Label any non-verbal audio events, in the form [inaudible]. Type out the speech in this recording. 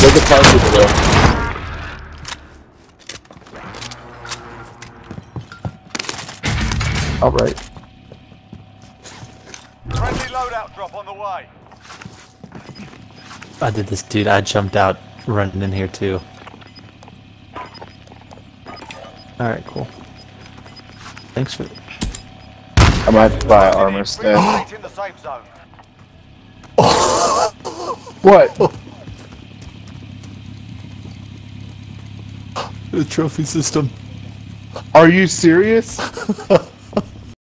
Where'd the car people go? Alright. Friendly loadout drop on the way. I did this, dude. I jumped out running in here too. Alright, cool. Thanks for. I might have to buy armor stand. Relocate in the safe zone. [gasps] What? The trophy system. Are you serious? [laughs]